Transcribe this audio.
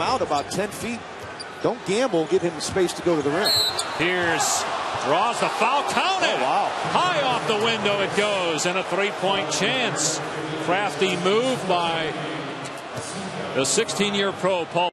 out about 10 feet. Don't gamble. Give him space to go to the rim. Pierce draws the foul. Count it. Oh, wow. High off the window it goes. And a three-point chance. Crafty move by the 16-year pro, Paul.